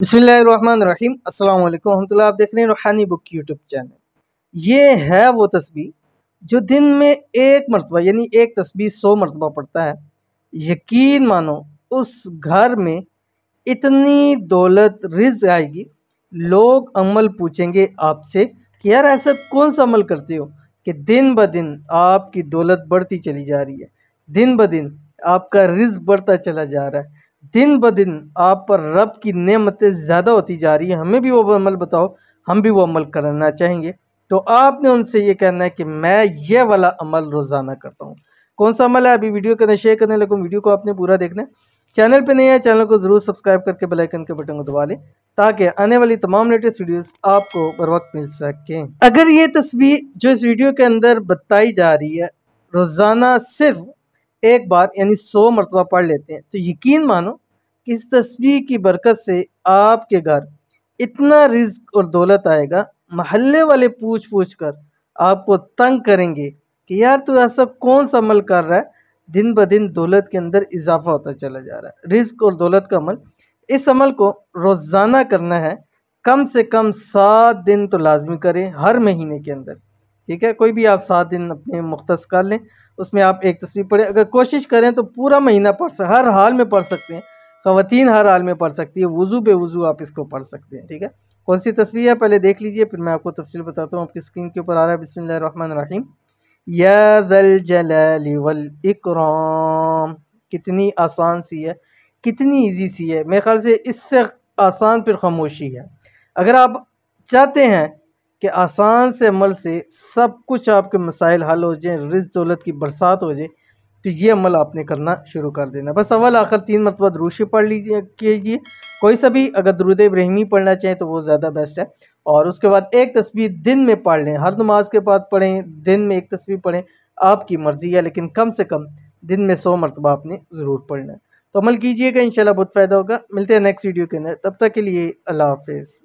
बसमीम अल्लाम आप देख रहे हैं रूहानी बुक यूट्यूब चैनल। ये है वो तस्वीर जो दिन में एक मरतबा, यानी एक तस्वीर सौ मरतबा पड़ता है। यकीन मानो, उस घर में इतनी दौलत रिज आएगी। लोग अमल पूछेंगे आपसे कि, यार, ऐसा कौन सा अमल करते हो? कि दिन ब दिन आपकी दौलत बढ़ती चली जा रही है। दिन ब दिन आपका रिज बढ़ता चला जा रहा है। दिन ब दिन आप पर रब की नेमतें ज़्यादा होती जा रही हैं। हमें भी वो अमल बताओ, हम भी वो अमल करना चाहेंगे। तो आपने उनसे ये कहना है कि मैं ये वाला अमल रोज़ाना करता हूँ। कौन सा अमल है? अभी वीडियो करना, शेयर करने लगूँ, वीडियो को आपने पूरा देखना है। चैनल पे नहीं है, चैनल को ज़रूर सब्सक्राइब करके बेल आइकन के बटन को दबा लें, ताकि आने वाली तमाम लेटेस्ट वीडियोस आपको बर वक्त मिल सकें। अगर ये तस्वीर जो इस वीडियो के अंदर बताई जा रही है, रोज़ाना सिर्फ़ एक बार, यानी सौ मरतबा पढ़ लेते हैं। तो यकीन मानो कि इस तस्वीर की बरकत से आपके घर इतना रिज्क और दौलत आएगा। महल्ले वाले पूछ पूछ कर आपको तंग करेंगे कि यार तू ऐसा कौन सा अमल कर रहा है? दिन ब दिन दौलत के अंदर इजाफा होता चला जा रहा है। रिज्क और दौलत का अमल, इस अमल को रोज़ाना करना है। कम से कम सात दिन तो लाजमी करें हर महीने के अंदर। ठीक है? कोई भी आप सात दिन अपने मुख्त कर लें, उसमें आप एक तस्वीर पढ़ें। अगर कोशिश करें तो पूरा महीना पढ़ सकते हर हाल में पढ़ सकते हैं। ख़वातीन हर हाल में पढ़ सकती है। वज़ू बे वज़ू आप इसको पढ़ सकते हैं, ठीक है? कौन सी तस्वीर है? पहले देख लीजिए, फिर मैं आपको तफसील बताता हूँ। आपकी स्क्रीन के ऊपर आ रहा है। बिसमीम या वल इकराम। कितनी आसान सी है, कितनी इजी सी है। मेरे ख्याल से इससे आसान फिर खामोशी है। अगर आप चाहते हैं कि आसान से अमल से सब कुछ आपके मसाइल हल हो जाए रिज दौलत की बरसात हो जाए तो ये अमल आपने करना शुरू कर देना। बस अव्वल आखिर तीन मरतबा द्रूशी पढ़ लीजिए, कीजिए। कोई सा भी अगर दरुद इब्राहिमी पढ़ना चाहें तो वो ज़्यादा बेस्ट है। और उसके बाद एक तस्वीर दिन में पढ़ लें, हर नमाज़ के बाद पढ़ें, दिन में एक तस्वीर पढ़ें, आपकी मर्ज़ी है, लेकिन कम से कम दिन में सौ मरतबा आपने ज़रूर पढ़ना है। तो अमल कीजिएगा इन बहुत फ़ायदा होगा। मिलते हैं नेक्स्ट वीडियो के अंदर, तब तक के लिए अल्लाह हाफिज़।